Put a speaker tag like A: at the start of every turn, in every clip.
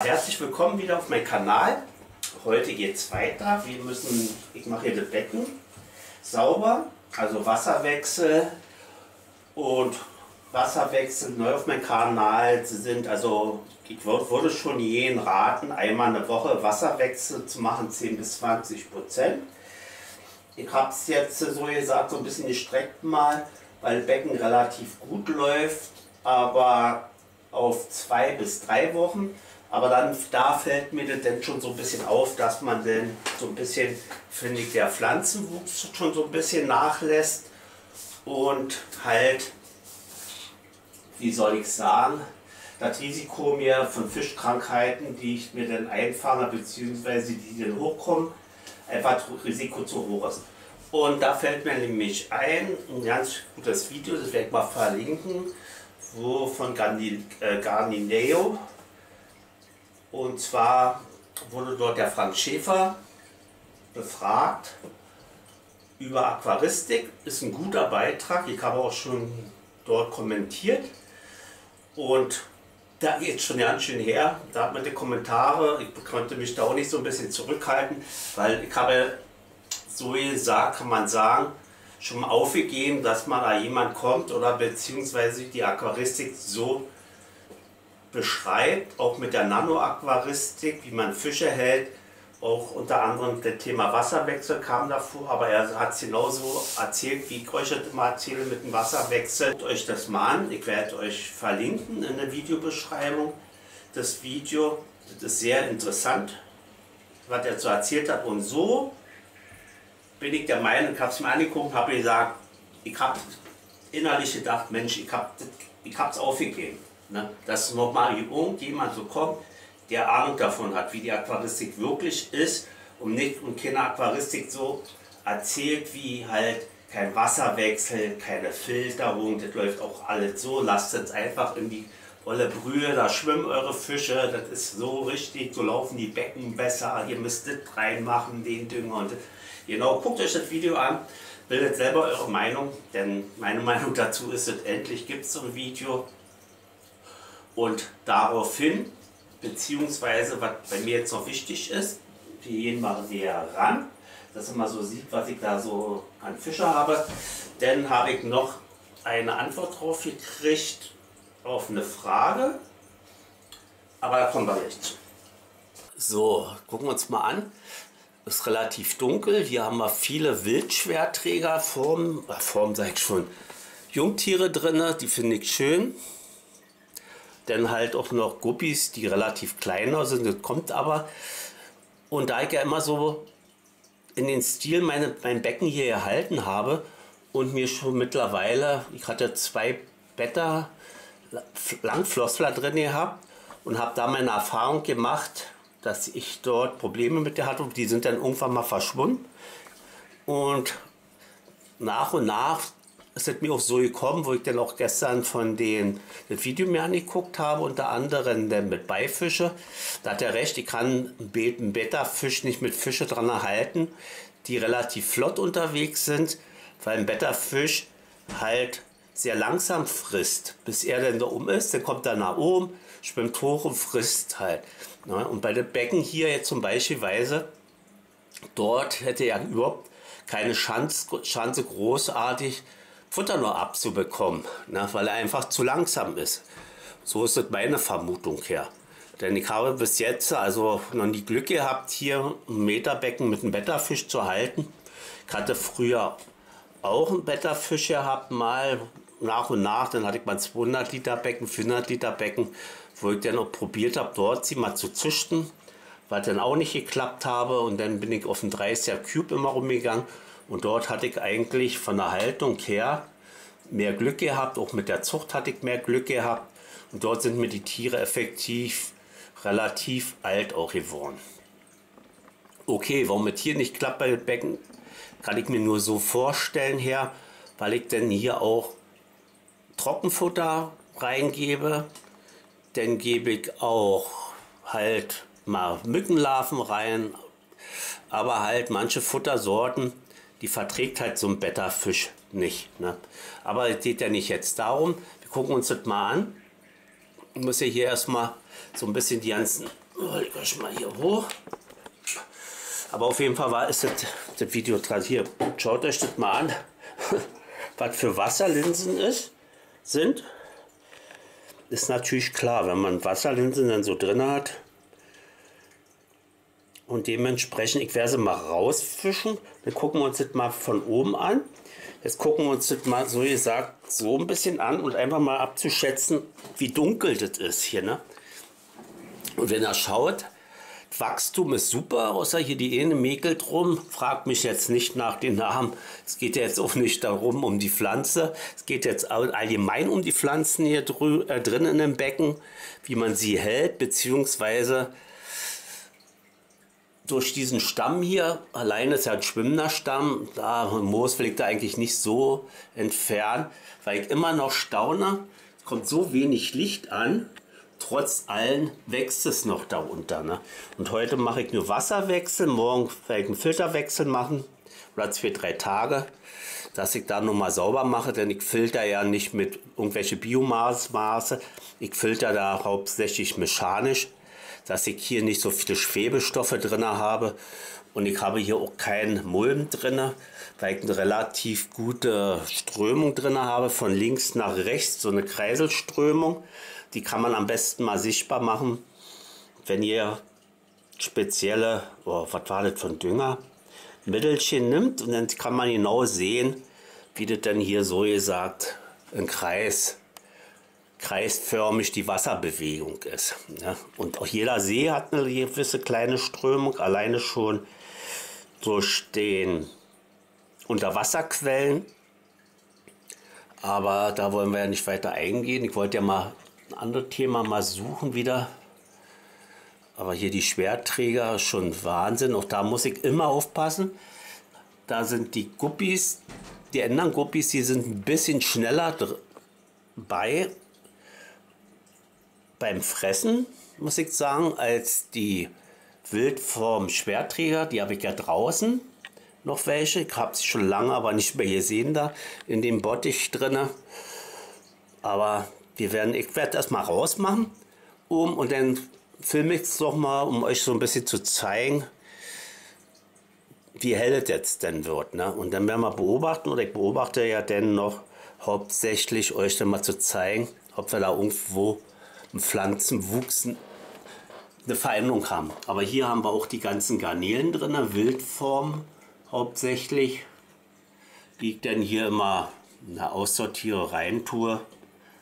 A: Herzlich willkommen wieder auf meinem Kanal. Heute geht es weiter. Wir müssen, ich mache hier das Becken sauber, also Wasserwechsel und Wasserwechsel neu auf meinem Kanal sind also ich würde schon jeden raten, einmal eine Woche Wasserwechsel zu machen, 10 bis 20 Prozent. Ich habe es jetzt so gesagt, so ein bisschen gestreckt mal, weil Becken relativ gut läuft, aber auf zwei bis drei Wochen. Aber dann da fällt mir das dann schon so ein bisschen auf, dass man dann so ein bisschen, finde ich, der Pflanzenwuchs schon so ein bisschen nachlässt und halt, wie soll ich sagen, das Risiko mir von Fischkrankheiten, die ich mir dann einfange, beziehungsweise die dann hochkommen, einfach das Risiko zu hoch ist. Und da fällt mir nämlich ein, ein ganz gutes Video, das werde ich mal verlinken, wo von Garnineo, und zwar wurde dort der Frank Schäfer befragt über Aquaristik. Ist ein guter Beitrag. Ich habe auch schon dort kommentiert. Und da geht es schon ganz schön her. Da hat man die Kommentare, ich konnte mich da auch nicht so ein bisschen zurückhalten, weil ich habe, so gesagt, kann man sagen, schon aufgegeben, dass mal da jemand kommt oder beziehungsweise die Aquaristik so beschreibt, auch mit der Nano-Aquaristik, wie man Fische hält. Auch unter anderem das Thema Wasserwechsel kam davor, aber er hat es genauso erzählt, wie ich euch das immer erzähle mit dem Wasserwechsel. Guckt euch das mal an, ich werde euch verlinken in der Videobeschreibung. Das Video, das ist sehr interessant, was er so erzählt hat. Und so bin ich der Meinung, ich habe es mir angeguckt, habe gesagt, ich habe innerlich gedacht, Mensch, ich habe es aufgegeben. Ne? Dass nochmal irgendjemand so kommt, der Ahnung davon hat, wie die Aquaristik wirklich ist und nicht und keine Aquaristik so erzählt, wie halt kein Wasserwechsel, keine Filterung, das läuft auch alles so, lasst es einfach in die volle Brühe, da schwimmen eure Fische, das ist so richtig, so laufen die Becken besser, ihr müsst das reinmachen, den Dünger und genau, guckt euch das Video an, bildet selber eure Meinung, denn meine Meinung dazu ist, dass endlich gibt es so ein Video, und daraufhin, beziehungsweise was bei mir jetzt noch wichtig ist, wir gehen mal näher ran, dass man so sieht, was ich da so an Fische habe. Dann habe ich noch eine Antwort drauf gekriegt auf eine Frage, aber da kommen wir gleich zu. So, gucken wir uns mal an. Ist relativ dunkel. Hier haben wir viele Wildschwerträger, Formen, Formen sage ich schon, Jungtiere drin, die finde ich schön dann halt auch noch Guppies, die relativ kleiner sind. Das kommt aber. Und da ich ja immer so in den Stil meine, mein Becken hier erhalten habe und mir schon mittlerweile, ich hatte zwei Beta Langflossler drin gehabt und habe da meine Erfahrung gemacht, dass ich dort Probleme mit der hatte die sind dann irgendwann mal verschwunden. Und nach und nach es ist mir auch so gekommen, wo ich dann auch gestern von den das Video mir angeguckt habe, unter anderem dann mit Beifische. Da hat er recht, ich kann einen Beta-Fisch nicht mit Fische dran erhalten, die relativ flott unterwegs sind, weil ein Beta-Fisch halt sehr langsam frisst, bis er dann da um ist, dann kommt er nach oben, schwimmt hoch und frisst halt. Ne? Und bei den Becken hier jetzt zum Beispiel, dort hätte er überhaupt keine Chance, Chance großartig Futter noch abzubekommen, ne, weil er einfach zu langsam ist. So ist es meine Vermutung her. Denn ich habe bis jetzt also noch nie Glück gehabt, hier ein Meterbecken mit einem Betterfisch zu halten. Ich hatte früher auch einen Betterfisch gehabt, mal nach und nach. Dann hatte ich mal 200 Liter Becken, 400 Liter Becken, wo ich dann auch probiert habe, dort sie mal zu züchten, was dann auch nicht geklappt habe. Und dann bin ich auf den 30er Cube immer rumgegangen und dort hatte ich eigentlich von der Haltung her mehr Glück gehabt, auch mit der Zucht hatte ich mehr Glück gehabt. Und dort sind mir die Tiere effektiv relativ alt auch geworden. Okay, warum es hier nicht klappt bei Becken, kann ich mir nur so vorstellen her, weil ich dann hier auch Trockenfutter reingebe. Dann gebe ich auch halt mal Mückenlarven rein, aber halt manche Futtersorten die verträgt halt so ein Beta-Fisch nicht. Ne? Aber es geht ja nicht jetzt darum. Wir gucken uns das mal an. Ich muss ja hier erstmal so ein bisschen die ganzen hol ich mal hier hoch. Aber auf jeden Fall war ist das, das Video dran. Hier, schaut euch das mal an, was für Wasserlinsen ist, sind. Ist natürlich klar, wenn man Wasserlinsen dann so drin hat. Und dementsprechend, ich werde sie mal rausfischen. Dann gucken wir uns das mal von oben an. Jetzt gucken wir uns das mal so gesagt so ein bisschen an und einfach mal abzuschätzen, wie dunkel das ist hier. Ne? Und wenn er schaut, Wachstum ist super, außer hier die eine mäkelt rum. Fragt mich jetzt nicht nach den Namen. Es geht jetzt auch nicht darum, um die Pflanze. Es geht jetzt allgemein um die Pflanzen hier äh, drin in dem Becken, wie man sie hält, beziehungsweise durch diesen Stamm hier, alleine ist ja ein schwimmender Stamm, da Moos ich da eigentlich nicht so entfernen, weil ich immer noch staune, es kommt so wenig Licht an, trotz allem wächst es noch darunter. Ne? Und heute mache ich nur Wasserwechsel, morgen werde ich einen Filterwechsel machen, oder zwei, drei Tage, dass ich da nochmal sauber mache, denn ich filter ja nicht mit irgendwelche Biomaßmaße, ich filter da hauptsächlich mechanisch, dass ich hier nicht so viele Schwebestoffe drin habe und ich habe hier auch keinen Mulm drin, weil ich eine relativ gute Strömung drin habe, von links nach rechts, so eine Kreiselströmung. Die kann man am besten mal sichtbar machen, wenn ihr spezielle, oh, was war das ein Dünger, Mittelchen nimmt und dann kann man genau sehen, wie das dann hier so gesagt im Kreis, kreisförmig die Wasserbewegung ist. Ja. Und auch jeder See hat eine gewisse kleine Strömung, alleine schon durch den Unterwasserquellen. Aber da wollen wir ja nicht weiter eingehen. Ich wollte ja mal ein anderes Thema mal suchen wieder. Aber hier die Schwerträger, schon Wahnsinn. Auch da muss ich immer aufpassen. Da sind die Guppies, die anderen Guppies, die sind ein bisschen schneller bei beim Fressen, muss ich sagen, als die Wildform Schwerträger. Die habe ich ja draußen noch welche. Ich habe sie schon lange, aber nicht mehr gesehen da in dem Bottich drinne. Aber wir werden, ich werde das mal rausmachen um, und dann filme ich es mal, um euch so ein bisschen zu zeigen, wie hell es jetzt denn wird. Ne? Und dann werden wir beobachten, oder ich beobachte ja dann noch hauptsächlich euch dann mal zu zeigen, ob wir da irgendwo im Pflanzenwuchs eine Veränderung haben. Aber hier haben wir auch die ganzen Garnelen drin, Wildform hauptsächlich, die ich dann hier immer aussortiere, reintue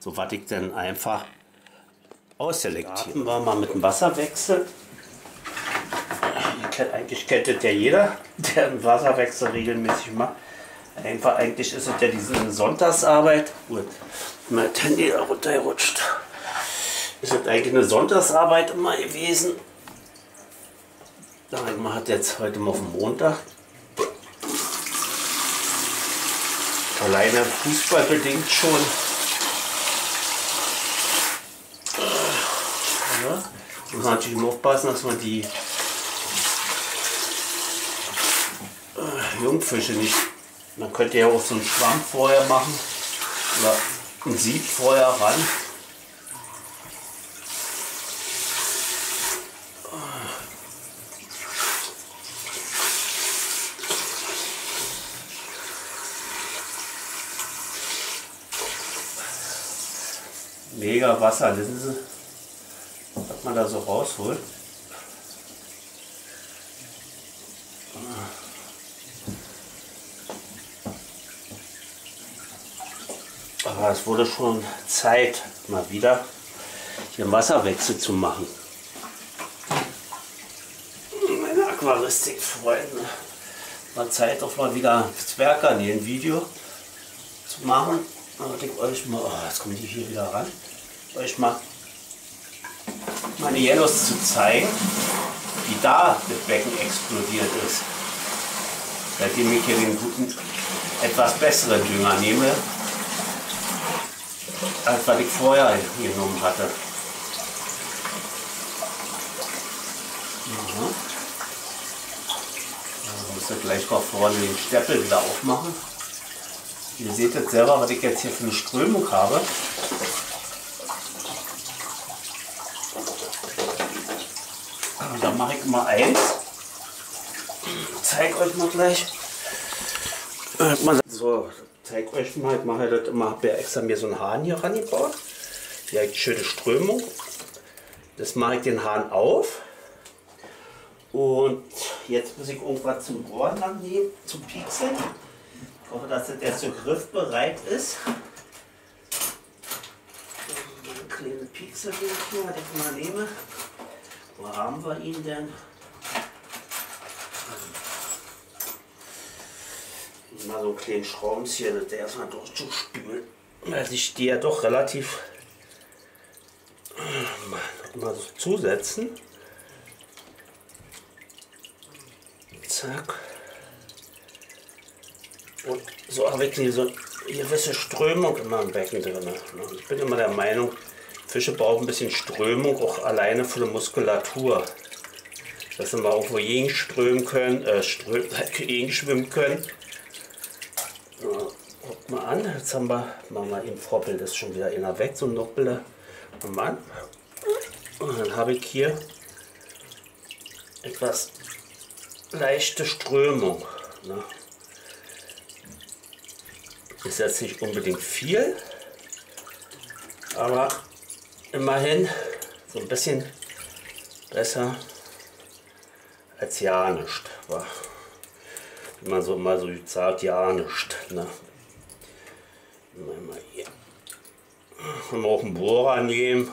A: so was ich dann einfach ausselektiere. Starten wir mal mit dem Wasserwechsel. Eigentlich das ja jeder, der einen Wasserwechsel regelmäßig macht. Einfach eigentlich ist es ja diese Sonntagsarbeit. Gut, mein Handy da runtergerutscht. Ist es eigentlich eine Sonntagsarbeit immer gewesen. Man hat jetzt heute mal auf dem Montag. Alleine fußballbedingt schon muss man natürlich aufpassen, dass man die äh, Jungfische nicht. Man könnte ja auch so einen Schwamm vorher machen oder ein Sieb vorher ran. Mega Wasserlinse man da so rausholt. Aber es wurde schon Zeit, mal wieder hier Wasserwechsel zu machen. Meine Aquaristik-Freunde. Mal Zeit, auch mal wieder Zwerggarnelen-Video zu machen. Aber ich euch mal, oh, jetzt kommen die hier wieder ran. Euch mal meine Yellows zu zeigen, wie da das Becken explodiert ist. Seitdem ich hier den guten, etwas besseren Dünger nehme, als was ich vorher genommen hatte. Mhm. Ich muss gleich mal vorne den Steppel wieder aufmachen. Ihr seht jetzt selber, was ich jetzt hier für eine Strömung habe. Mache ich mal eins. Zeig euch mal gleich. So, zeig euch mal, ich mache das immer, habe ja extra mir so einen Hahn hier rangebaut. Hier eine schöne Strömung. Das mache ich den Hahn auf. Und jetzt muss ich irgendwas zum Rohr nehmen, zum Piekseln. Ich hoffe, dass der so griffbereit ist. Eine kleine Piekser hier, den ich mal nehme. Wo haben wir ihn denn? Mal so einen kleinen Schraubenzieher, der erstmal durchzuspülen. Weil sich die ja doch relativ mal so zusetzen. Zack. Und so habe ich hier so eine gewisse Strömung immer im Becken drin. Ich bin immer der Meinung, Fische brauchen ein bisschen Strömung, auch alleine für die Muskulatur. Dass sie mal irgendwo gegenströmen können, äh, ström, gegenschwimmen können. So, guckt mal an, jetzt haben wir, machen wir eben Vorbild, ist schon wieder einer weg, so ein Nockbilder. Mann. Und dann habe ich hier etwas leichte Strömung. Ne? Ist jetzt nicht unbedingt viel, aber immerhin so ein bisschen besser als ja nicht. Wie man so mal so sagt, ja nicht. Ne? Mal hier. Können wir auch einen Bohrer nehmen.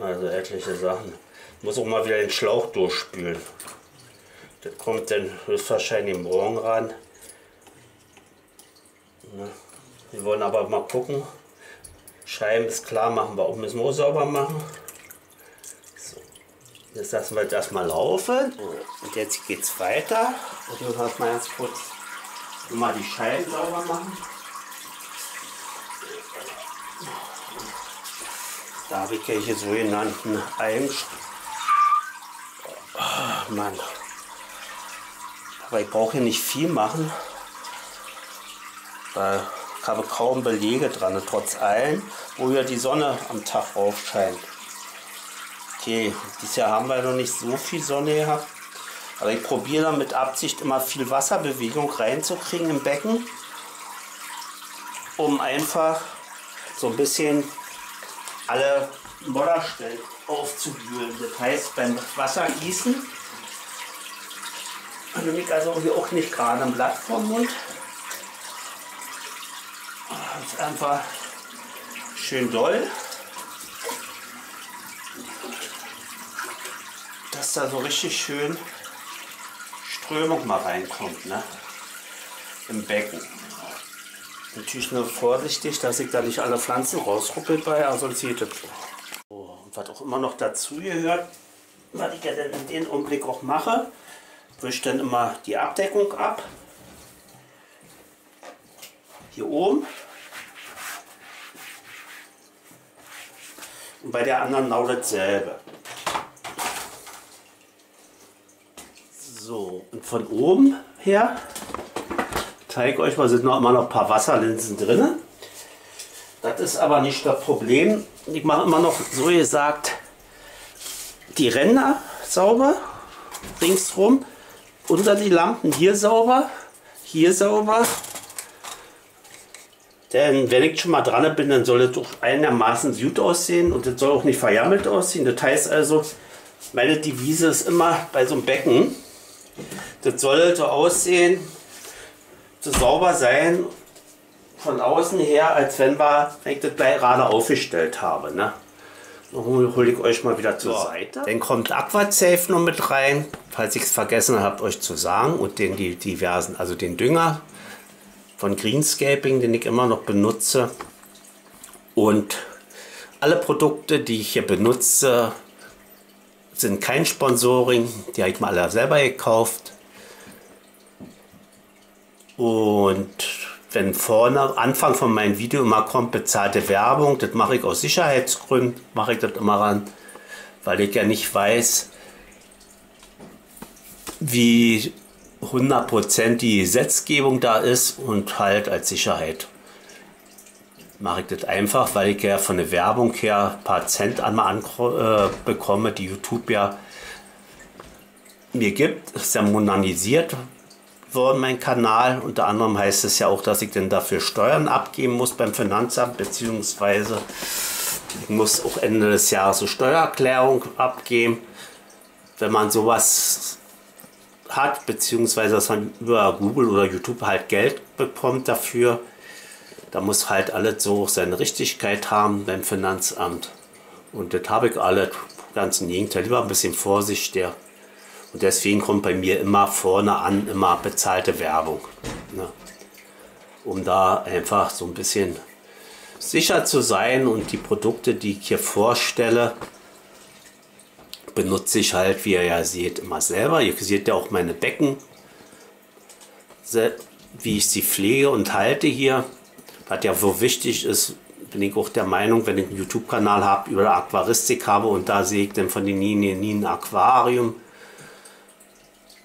A: Also etliche Sachen. Muss auch mal wieder den Schlauch durchspülen. Das kommt dann höchstwahrscheinlich morgen ran. Wir wollen aber mal gucken. Scheiben ist klar, machen wir auch, müssen wir auch sauber machen. So. Jetzt lassen wir das mal laufen. Und jetzt geht es weiter. Ich muss mal ganz kurz mal die Scheiben sauber machen. Da habe ich welche sogenannten Eimst. Oh, Mann. Aber ich brauche hier nicht viel machen. Weil habe kaum Belege dran, trotz allem, wo ja die Sonne am Tag aufscheint. Okay, dieses Jahr haben wir noch nicht so viel Sonne gehabt. Aber ich probiere dann mit Absicht immer viel Wasserbewegung reinzukriegen im Becken, um einfach so ein bisschen alle Modderstellen aufzuwühlen. Das heißt, beim Wassergießen nehme ich also hier auch nicht gerade ein Blatt vom Mund. Jetzt einfach schön doll. Dass da so richtig schön Strömung mal reinkommt ne? im Becken. Natürlich nur vorsichtig, dass ich da nicht alle Pflanzen rausruppelt bei, also sieht das. Und was auch immer noch dazu gehört, was ich ja dann in dem Augenblick auch mache, wische dann immer die Abdeckung ab. Hier oben. Und bei der anderen genau dasselbe. So, und von oben her zeige euch mal, sind noch immer noch ein paar Wasserlinsen drin. Das ist aber nicht das Problem. Ich mache immer noch so gesagt die Ränder sauber ringsrum, unter die Lampen hier sauber, hier sauber. Denn wenn ich schon mal dran bin, dann soll es doch einigermaßen gut aussehen und es soll auch nicht verjammelt aussehen. Das heißt also, meine Devise ist immer bei so einem Becken, das soll so aussehen, so sauber sein von außen her, als wenn, wir, wenn ich das gerade aufgestellt habe. Ne? Dann hole ich euch mal wieder zur so. Seite. Dann kommt Aquasafe noch mit rein, falls ich es vergessen habe, euch zu sagen. Und den die diversen, also den Dünger von Greenscaping, den ich immer noch benutze. Und alle Produkte, die ich hier benutze, sind kein Sponsoring. Die habe ich mal alle selber gekauft. Und wenn vorne, Anfang von meinem Video immer kommt, bezahlte Werbung, das mache ich aus Sicherheitsgründen, mache ich das immer ran, weil ich ja nicht weiß, wie 100% die Gesetzgebung da ist und halt als Sicherheit mache ich das einfach, weil ich ja von der Werbung her ein paar Cent einmal äh, bekomme, die YouTube ja mir gibt. Ist ja monanisiert worden, mein Kanal. Unter anderem heißt es ja auch, dass ich dann dafür Steuern abgeben muss beim Finanzamt, beziehungsweise ich muss auch Ende des Jahres eine Steuererklärung abgeben. Wenn man sowas hat, beziehungsweise dass man über Google oder YouTube halt Geld bekommt dafür, da muss halt alles so seine Richtigkeit haben beim Finanzamt. Und das habe ich alle ganz im Gegenteil, lieber ein bisschen vorsichtiger. Und deswegen kommt bei mir immer vorne an, immer bezahlte Werbung. Ne? Um da einfach so ein bisschen sicher zu sein und die Produkte, die ich hier vorstelle, benutze ich halt, wie ihr ja seht, immer selber. Ihr seht ja auch meine Becken, wie ich sie pflege und halte hier. Was ja so wichtig ist, bin ich auch der Meinung, wenn ich einen YouTube-Kanal habe über Aquaristik habe und da sehe ich dann von den Ninen ein Aquarium,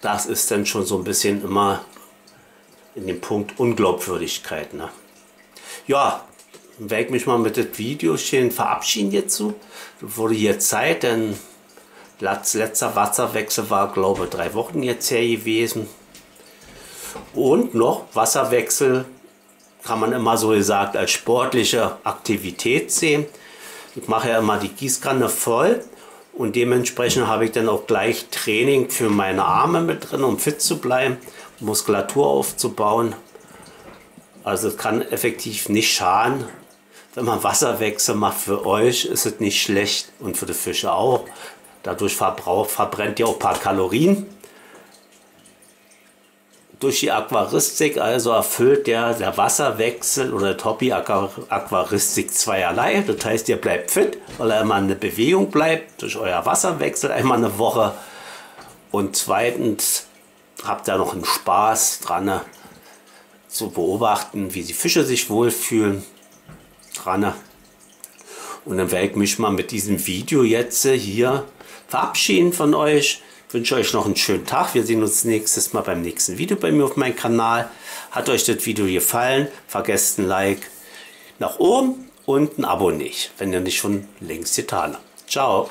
A: das ist dann schon so ein bisschen immer in dem Punkt Unglaubwürdigkeit. Ne? Ja, werde ich mich mal mit dem Video schön verabschieden jetzt so. Wurde hier Zeit, denn letzter Wasserwechsel war, glaube ich, drei Wochen jetzt her gewesen. Und noch Wasserwechsel kann man immer so gesagt als sportliche Aktivität sehen. Ich mache ja immer die Gießkanne voll und dementsprechend habe ich dann auch gleich Training für meine Arme mit drin, um fit zu bleiben, Muskulatur aufzubauen. Also es kann effektiv nicht schaden. Wenn man Wasserwechsel macht für euch, ist es nicht schlecht und für die Fische auch. Dadurch verbrennt ihr auch ein paar Kalorien durch die Aquaristik also erfüllt der, der Wasserwechsel oder der Hobby Aquaristik zweierlei. Das heißt, ihr bleibt fit, weil er immer eine Bewegung bleibt durch euer Wasserwechsel einmal eine Woche. Und zweitens habt ihr noch einen Spaß dran zu beobachten, wie die Fische sich wohlfühlen. Dran. Und dann werde ich mich mal mit diesem Video jetzt hier verabschieden von euch wünsche euch noch einen schönen Tag. Wir sehen uns nächstes Mal beim nächsten Video bei mir auf meinem Kanal. Hat euch das Video gefallen? Vergesst ein Like nach oben und ein Abo nicht, wenn ihr nicht schon längst getan habt. Ciao.